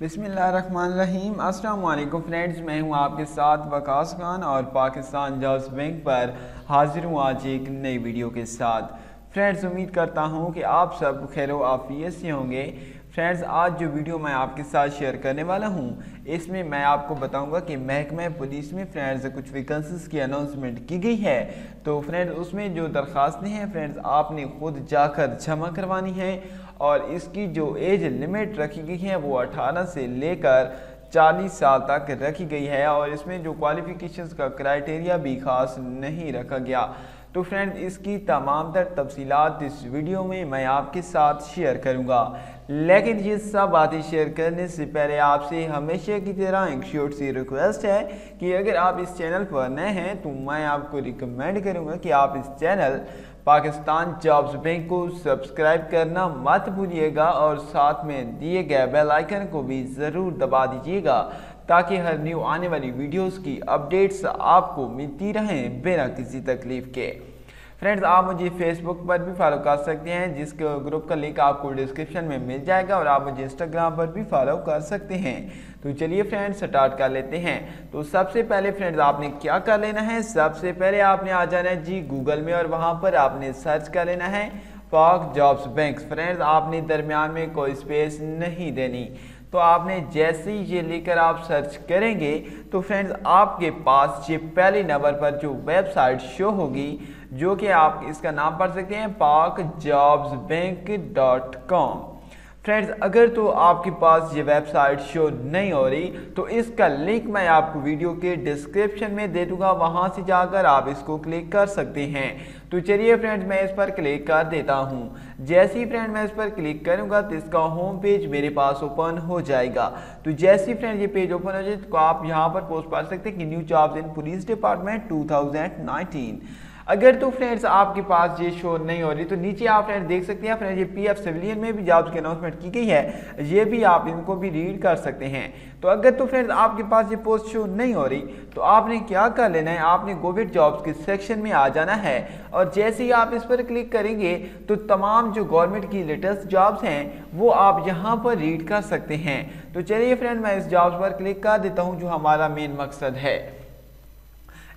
بسم اللہ الرحمن الرحیم السلام علیکم فرینڈز میں ہوں آپ کے ساتھ وقاص خان اور پاکستان جاز بینک پر حاضر ہوں آج ایک نئی ویڈیو کے ساتھ۔ فرینڈز امید کرتا ہوں کہ آپ سب خیر و آفیت سے ہوں گے۔ فرینڈز آج جو ویڈیو میں آپ کے ساتھ شیئر کرنے والا ہوں، اس میں میں آپ کو بتاؤں گا کہ محکمہ پولیس میں فرینڈز کچھ ویکنسز کی اناؤنسمنٹ کی گئی ہے۔ تو فرینڈز اس میں جو درخواستیں ہیں فرینڈز آپ نے خود جا کر جمع کروانی ہیں اور اس کی جو ایج لمٹ رکھی گئی ہے وہ اٹھارہ سے لے کر چالیس سال تک رکھی گئی ہے اور اس میں جو کوالیفیکیشنز کا کرائٹیریا بھی خاص نہیں رکھا گیا۔ تو فرینڈ اس کی تمام تر تفصیلات اس ویڈیو میں میں آپ کے ساتھ شیئر کروں گا۔ لیکن یہ سب باتیں شیئر کرنے سے پہلے آپ سے ہمیشہ کی طرح ایک شیورٹ سی ریکویسٹ ہے کہ اگر آپ اس چینل پر نئے ہیں تو میں آپ کو ریکمینڈ کروں گا کہ آپ اس چینل پاکستان جابز بینک کو سبسکرائب کرنا مت بھولیے گا اور ساتھ میں دیے گئے بیل آئیکن کو بھی ضرور دبا دیجیے گا۔ تاکہ ہر نیو آنے والی ویڈیوز کی اپڈیٹس آپ کو ملتی رہیں بنا کسی تکلیف کے۔ فرینڈز، آپ مجھے فیس بک پر بھی فالو کر سکتے ہیں، جس کے گروپ کا لنک آپ کو ڈسکرپشن میں مل جائے گا اور آپ مجھے انسٹاگرام پر بھی فالو کر سکتے ہیں۔ تو چلیے فرینڈز، سٹارٹ کر لیتے ہیں۔ تو سب سے پہلے فرینڈز، آپ نے کیا کر لینا ہے؟ سب سے پہلے آپ نے آ جانا ہے جی گوگل میں اور وہاں پر آپ نے سرچ کر لینا ہے۔ پاک جابز بینکس. فرینڈز آپ نے درمیان میں کوئی سپیس نہیں دینی. تو آپ نے جیسے ہی یہ لے کر آپ سرچ کریں گے، تو فرینڈز، آپ کے پاس یہ پہلی نمبر پر جو ویب سائٹ شو ہوگی، جو کہ آپ اس کا نام پڑھ سکتے ہیں، Pak jobs bank dot com. Friends اگر تو آپ کے پاس یہ ویب سائٹ شو نہیں ہو رہی، تو اس کا لنک میں آپ کو ویڈیو کے ڈسکرپشن میں دے دوں گا، وہاں سے جا کر آپ اس کو کلک کر سکتے ہیں۔ تو چلیے فرینڈز میں اس پر کلک کر دیتا ہوں۔ جیسی فرینڈ میں اس پر کلک کروں گا، تو اس کا ہوم پیج میرے پاس اوپن ہو جائے گا۔ تو جیسی فرینڈ یہ پیج اوپن ہو جائے، تو آپ یہاں پر پوسٹ پڑھ سکتے ہیں کہ new jobs in police department 2019 اگر تو فرینڈز آپ کے پاس یہ شو نہیں ہو رہی، تو نیچے آپ فرینڈ دیکھ سکتے ہیں فرینڈ یہ پی ایف سیویلین میں بھی جابز کی اناؤنسمنٹ کی گئی ہے، یہ بھی آپ ان کو بھی ریڈ کر سکتے ہیں۔ تو اگر تو فرینڈز آپ کے پاس یہ پوسٹ شو نہیں ہو رہی، تو آپ نے کیا کر لینا ہے؟ آپ نے گوویڈ جابز کے سیکشن میں آ جانا ہے۔ اور جیسے ہی آپ اس پر کلک کریں گے، تو تمام جو گورنمنٹ کی لیٹسٹ جابز ہیں، وہ آپ یہاں پر ریڈ کر سکتے ہیں۔ تو چلیے فرینڈ میں اس جابز پر کلک کر دیتا ہوں، جو ہمارا مین مقصد ہے۔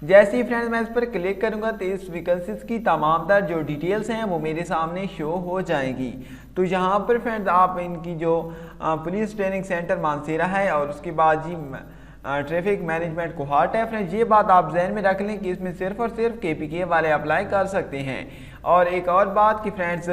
جیسے ہی فرینڈز میں اس پر کلک کروں گا تو اس ویکنسیز کی تمام تر جو ڈیٹیلز ہیں وہ میرے سامنے شو ہو جائیں گی۔ تو یہاں پر فرینڈز آپ ان کی جو پولیس ٹریننگ سینٹر مانسیرہ ہے اور اس کے بعد جی ٹریفک مینجمنٹ کو ہارٹ ہے فرینڈز یہ بات آپ ذہن میں رکھ لیں کہ اس میں صرف اور صرف کے پی کے والے اپلائی کر سکتے ہیں۔ اور ایک اور بات کہ فرینڈز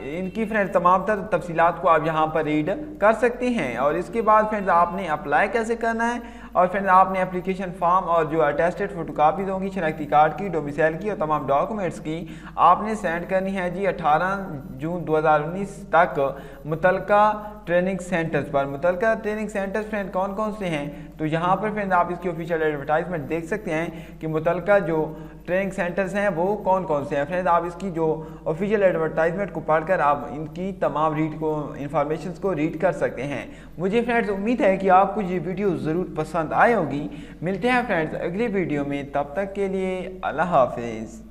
ان کی فرینڈ تمام تر تفصیلات کو آپ یہاں پر ریڈ کر سکتے ہیں۔ اور اس کے بعد فرینڈز، آپ نے اپلائی کیسے کرنا ہے؟ اور فرینڈ آپ نے اپلیکیشن فارم اور جو اٹیسٹڈ فوٹو کاپیز ہوں گی، شناختی کارڈ کی ڈومیسائل کی اور تمام ڈاکومنٹس کی، آپ نے سینڈ کرنی ہے جی اٹھارہ جون دو ہزار انیس تک متعلقہ ٹریننگ سینٹرز پر۔ متعلقہ ٹریننگ سینٹرز فرینڈ کون کون سے ہیں؟ تو یہاں پر فرینڈ آپ اس کی آفیشیل ایڈورٹائزمنٹ دیکھ سکتے ہیں کہ متعلقہ جو ٹریننگ سینٹرز ہیں وہ کون کون سے ہیں۔ فرینڈ، آپ اس کی جو آفیشیل ایڈورٹائزمنٹ کو پڑھ کر آپ ان کی تمام ریڈ کو انفارمیشنز کو ریڈ کر سکتے ہیں۔ مجھے فرینڈز، امید ہے کہ آپ کو یہ ویڈیو ضرور پسند آئے ہوگی۔ ملتے ہیں فرینڈز اگلی ویڈیو میں۔ تب تک کے لیے اللہ حافظ۔